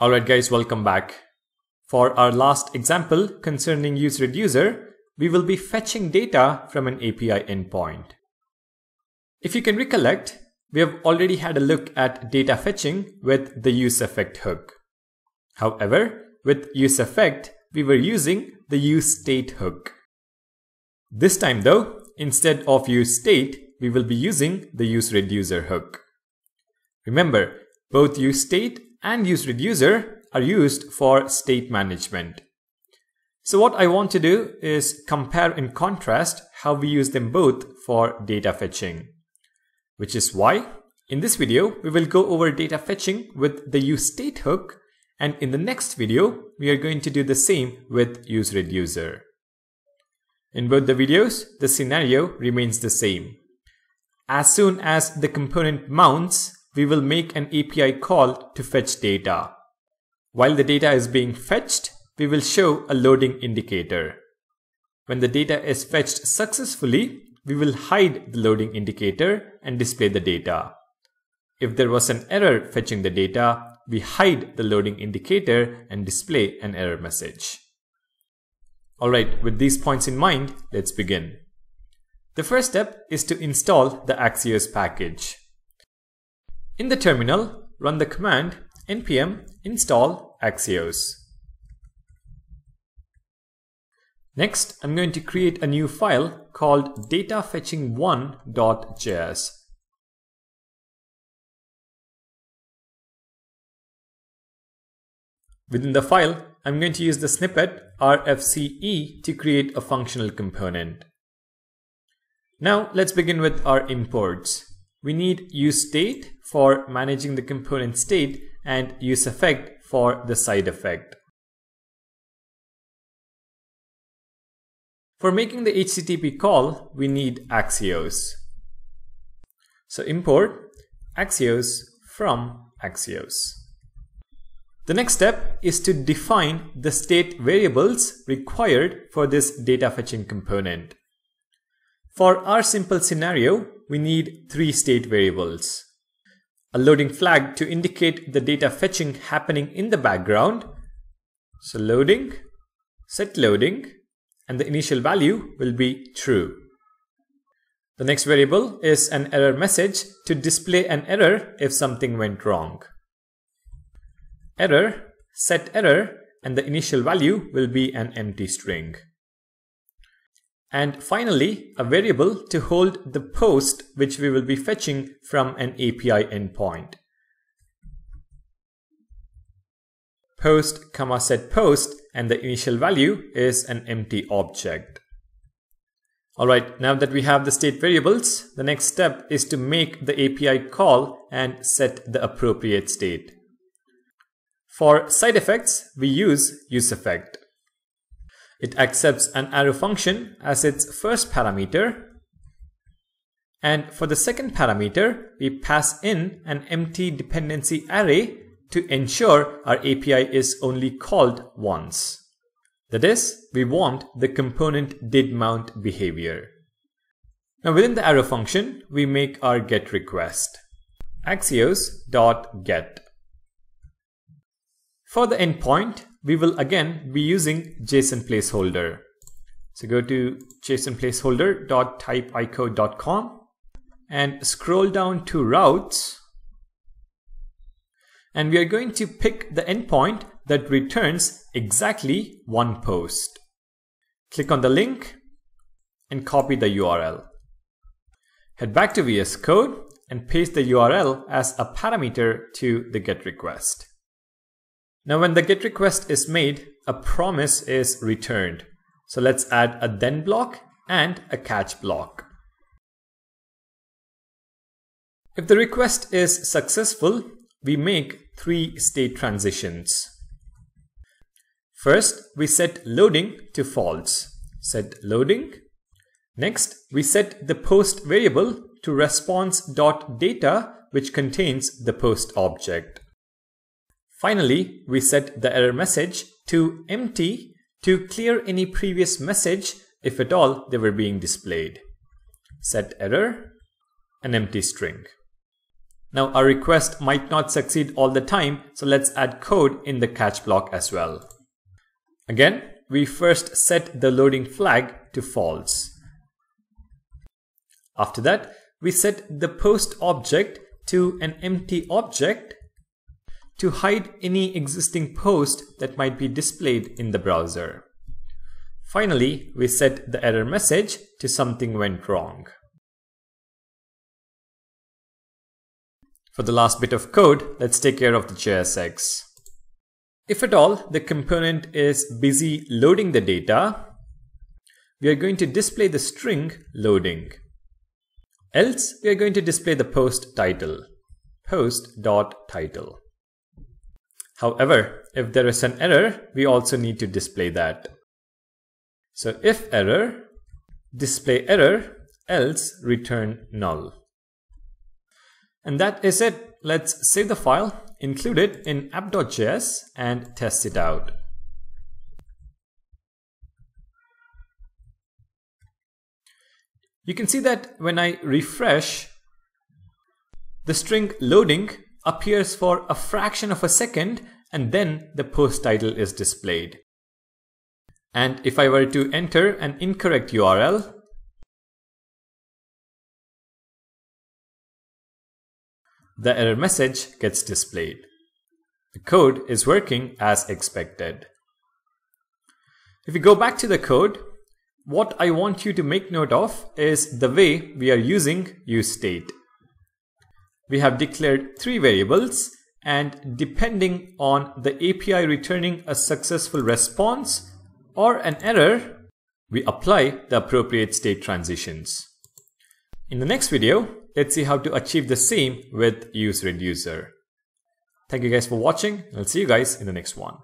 Alright guys, welcome back. For our last example concerning useReducer, we will be fetching data from an API endpoint. If you can recollect, we have already had a look at data fetching with the useEffect hook. However, with useEffect, we were using the useState hook. This time though, instead of useState, we will be using the useReducer hook. Remember, both useState and useReducer are used for state management. So what I want to do is compare and contrast how we use them both for data fetching. Which is why in this video we will go over data fetching with the useState hook and in the next video we are going to do the same with useReducer. In both the videos the scenario remains the same. As soon as the component mounts we will make an API call to fetch data. While the data is being fetched, we will show a loading indicator. When the data is fetched successfully, we will hide the loading indicator and display the data. If there was an error fetching the data, we hide the loading indicator and display an error message. Alright, with these points in mind, let's begin. The first step is to install the Axios package. In the terminal, run the command npm install Axios. Next, I'm going to create a new file called datafetching1.js. Within the file, I'm going to use the snippet rfce to create a functional component. Now let's begin with our imports. We need useState for managing the component state and useEffect for the side effect. For making the HTTP call, we need Axios. So import Axios from Axios. The next step is to define the state variables required for this data fetching component. For our simple scenario, we need three state variables. A loading flag to indicate the data fetching happening in the background. So loading, set loading, and the initial value will be true. The next variable is an error message to display an error if something went wrong. Error, set error, and the initial value will be an empty string. And finally, a variable to hold the post which we will be fetching from an API endpoint. Post comma set post and the initial value is an empty object. Alright, now that we have the state variables, the next step is to make the API call and set the appropriate state. For side effects, we use useEffect. It accepts an arrow function as its first parameter. And for the second parameter, we pass in an empty dependency array to ensure our API is only called once. That is, we want the component did mount behavior. Now within the arrow function, we make our get request. Axios.get. For the endpoint, we will again be using JSON placeholder. So go to jsonplaceholder.typicode.com and scroll down to routes. And we are going to pick the endpoint that returns exactly one post. Click on the link and copy the URL. Head back to VS Code and paste the URL as a parameter to the GET request. Now when the GET request is made, a promise is returned. So let's add a then block and a catch block. If the request is successful, we make three state transitions. First, we set loading to false. Set loading. Next, we set the post variable to response.data which contains the post object. Finally, we set the error message to empty to clear any previous message if at all they were being displayed. Set error, an empty string. Now our request might not succeed all the time, so let's add code in the catch block as well. Again, we first set the loading flag to false. After that, we set the post object to an empty object to hide any existing post that might be displayed in the browser. Finally, we set the error message to something went wrong. For the last bit of code, let's take care of the JSX. If at all the component is busy loading the data, we are going to display the string loading. Else, we are going to display the post title, post.title. However, if there is an error, we also need to display that. So if error, display error, else return null. And that is it. Let's save the file, include it in app.js and test it out. You can see that when I refresh, the string loading appears for a fraction of a second and then the post title is displayed. And if I were to enter an incorrect URL, the error message gets displayed. The code is working as expected. If we go back to the code, what I want you to make note of is the way we are using useState. We have declared three variables and depending on the API returning a successful response or an error, we apply the appropriate state transitions. In the next video, let's see how to achieve the same with useReducer. Thank you guys for watching. I'll see you guys in the next one.